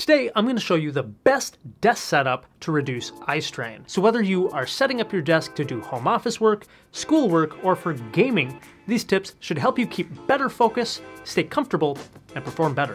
Today, I'm going to show you the best desk setup to reduce eye strain. So whether you are setting up your desk to do home office work, school work, or for gaming, these tips should help you keep better focus, stay comfortable, and perform better.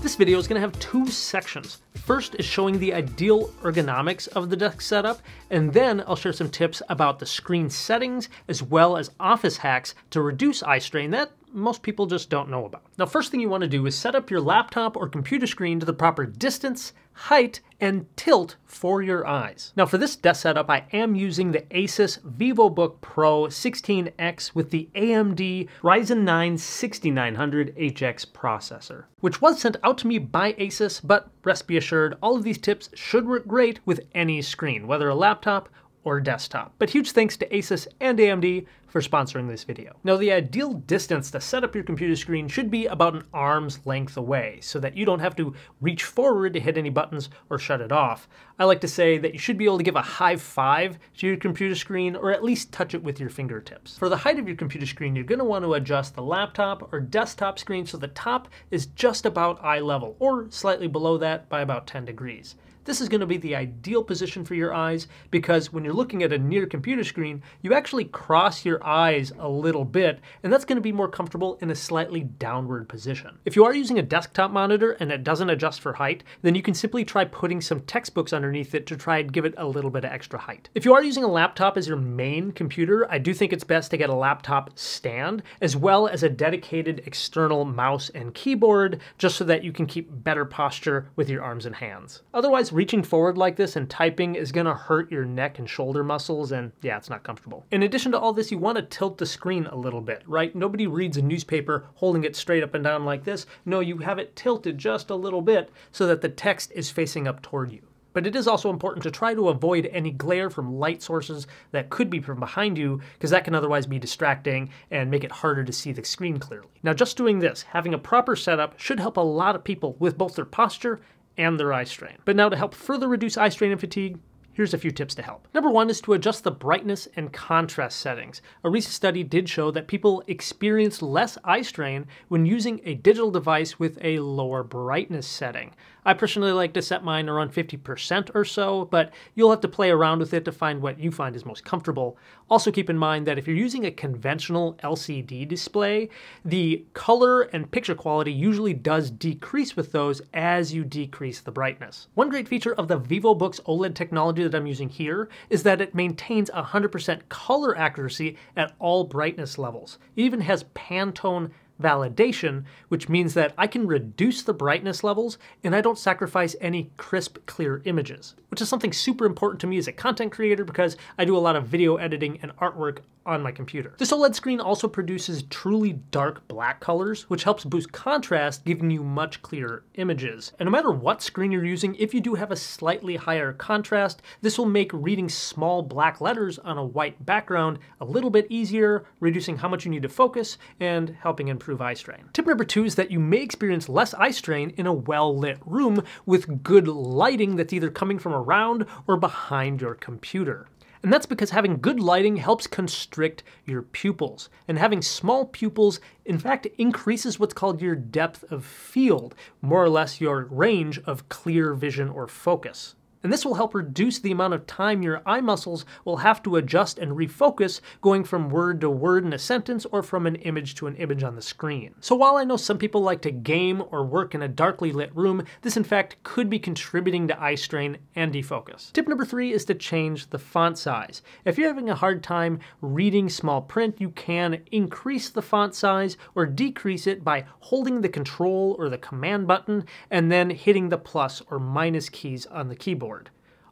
This video is going to have two sections. First is showing the ideal ergonomics of the desk setup, and then I'll share some tips about the screen settings as well as office hacks to reduce eye strain that most people just don't know about. Now, first thing you want to do is set up your laptop or computer screen to the proper distance, height, and tilt for your eyes. Now, for this desk setup, I am using the Asus VivoBook Pro 16X with the AMD Ryzen 9 6900 HX processor, which was sent out to me by Asus, but rest be assured, all of these tips should work great with any screen, whether a laptop or desktop. But huge thanks to Asus and AMD for sponsoring this video. Now the ideal distance to set up your computer screen should be about an arm's length away so that you don't have to reach forward to hit any buttons or shut it off. I like to say that you should be able to give a high five to your computer screen or at least touch it with your fingertips. For the height of your computer screen, you're going to want to adjust the laptop or desktop screen so the top is just about eye level or slightly below that by about 10 degrees. This is going to be the ideal position for your eyes because when you're looking at a near computer screen, you actually cross your eyes a little bit, and that's going to be more comfortable in a slightly downward position. If you are using a desktop monitor and it doesn't adjust for height, then you can simply try putting some textbooks underneath it to try and give it a little bit of extra height. If you are using a laptop as your main computer, I do think it's best to get a laptop stand as well as a dedicated external mouse and keyboard just so that you can keep better posture with your arms and hands. Otherwise, reaching forward like this and typing is gonna hurt your neck and shoulder muscles, and yeah, it's not comfortable. In addition to all this, you wanna tilt the screen a little bit, right? Nobody reads a newspaper holding it straight up and down like this. No, you have it tilted just a little bit so that the text is facing up toward you. But it is also important to try to avoid any glare from light sources that could be from behind you, because that can otherwise be distracting and make it harder to see the screen clearly. Now, just doing this, having a proper setup, should help a lot of people with both their posture and their eye strain. But now to help further reduce eye strain and fatigue, Here's a few tips to help. Number one is to adjust the brightness and contrast settings. A recent study did show that people experience less eye strain when using a digital device with a lower brightness setting. I personally like to set mine around 50% or so, but you'll have to play around with it to find what you find is most comfortable. Also keep in mind that if you're using a conventional LCD display, the color and picture quality usually does decrease with those as you decrease the brightness. One great feature of the VivoBooks OLED technology that I'm using here is that it maintains 100% color accuracy at all brightness levels. It even has Pantone validation, which means that I can reduce the brightness levels and I don't sacrifice any crisp, clear images, which is something super important to me as a content creator because I do a lot of video editing and artwork on my computer. This OLED screen also produces truly dark black colors, which helps boost contrast, giving you much clearer images. And no matter what screen you're using, if you do have a slightly higher contrast, this will make reading small black letters on a white background a little bit easier, reducing how much you need to focus and helping improve eye strain. Tip number two is that you may experience less eye strain in a well-lit room with good lighting that's either coming from around or behind your computer. And that's because having good lighting helps constrict your pupils. And having small pupils, in fact, increases what's called your depth of field, more or less your range of clear vision or focus and this will help reduce the amount of time your eye muscles will have to adjust and refocus going from word to word in a sentence or from an image to an image on the screen. So while I know some people like to game or work in a darkly lit room, this in fact could be contributing to eye strain and defocus. Tip number three is to change the font size. If you're having a hard time reading small print, you can increase the font size or decrease it by holding the control or the command button and then hitting the plus or minus keys on the keyboard.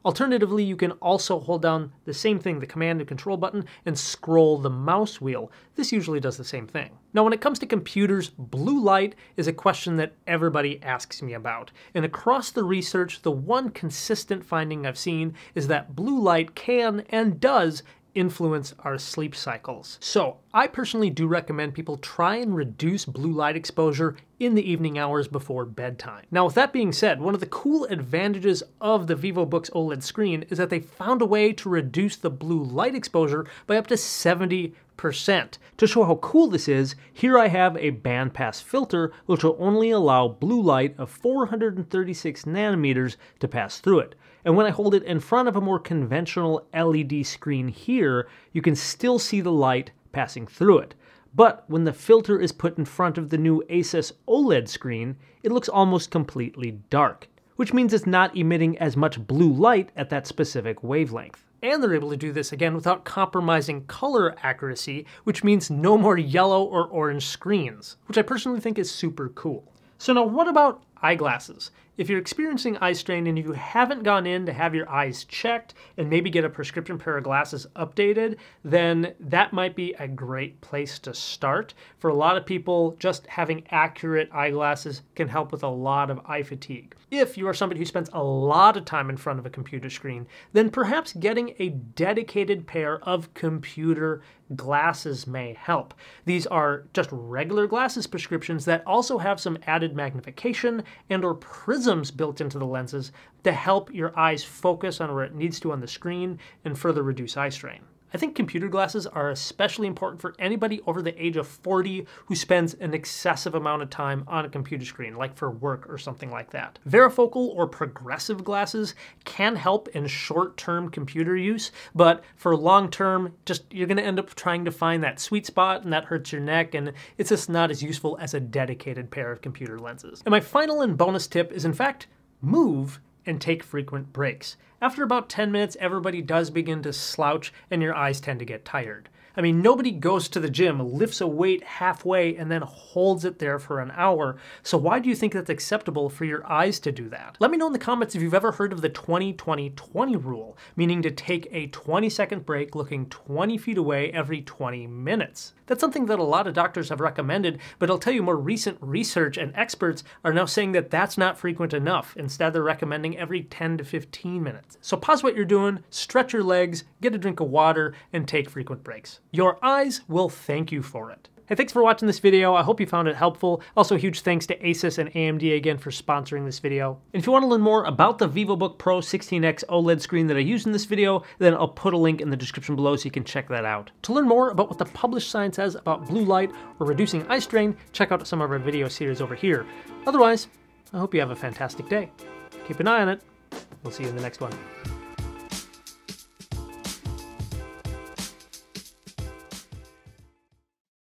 Alternatively, you can also hold down the same thing, the command and control button, and scroll the mouse wheel. This usually does the same thing. Now, when it comes to computers, blue light is a question that everybody asks me about. And across the research, the one consistent finding I've seen is that blue light can and does influence our sleep cycles. So I personally do recommend people try and reduce blue light exposure in the evening hours before bedtime. Now, with that being said, one of the cool advantages of the VivoBooks OLED screen is that they found a way to reduce the blue light exposure by up to 70 percent. To show how cool this is, here I have a bandpass filter which will only allow blue light of 436 nanometers to pass through it. And when I hold it in front of a more conventional LED screen here, you can still see the light passing through it. But when the filter is put in front of the new Asus OLED screen, it looks almost completely dark, which means it's not emitting as much blue light at that specific wavelength. And they're able to do this again without compromising color accuracy, which means no more yellow or orange screens, which I personally think is super cool. So now what about eyeglasses? If you're experiencing eye strain and you haven't gone in to have your eyes checked and maybe get a prescription pair of glasses updated, then that might be a great place to start. For a lot of people, just having accurate eyeglasses can help with a lot of eye fatigue. If you are somebody who spends a lot of time in front of a computer screen, then perhaps getting a dedicated pair of computer glasses may help. These are just regular glasses prescriptions that also have some added magnification and or prisms built into the lenses to help your eyes focus on where it needs to on the screen and further reduce eye strain. I think computer glasses are especially important for anybody over the age of 40 who spends an excessive amount of time on a computer screen, like for work or something like that. Varifocal or progressive glasses can help in short-term computer use, but for long-term, just you're gonna end up trying to find that sweet spot and that hurts your neck and it's just not as useful as a dedicated pair of computer lenses. And my final and bonus tip is in fact, move and take frequent breaks. After about 10 minutes, everybody does begin to slouch and your eyes tend to get tired. I mean, nobody goes to the gym, lifts a weight halfway, and then holds it there for an hour. So why do you think that's acceptable for your eyes to do that? Let me know in the comments if you've ever heard of the 20-20-20 rule, meaning to take a 20 second break looking 20 feet away every 20 minutes. That's something that a lot of doctors have recommended, but I'll tell you more recent research and experts are now saying that that's not frequent enough. Instead, they're recommending every 10 to 15 minutes. So pause what you're doing, stretch your legs, get a drink of water, and take frequent breaks. Your eyes will thank you for it. Hey, thanks for watching this video. I hope you found it helpful. Also, huge thanks to Asus and AMD again for sponsoring this video. And if you want to learn more about the VivoBook Pro 16X OLED screen that I used in this video, then I'll put a link in the description below so you can check that out. To learn more about what the published science says about blue light or reducing eye strain, check out some of our video series over here. Otherwise, I hope you have a fantastic day. Keep an eye on it. We'll see you in the next one.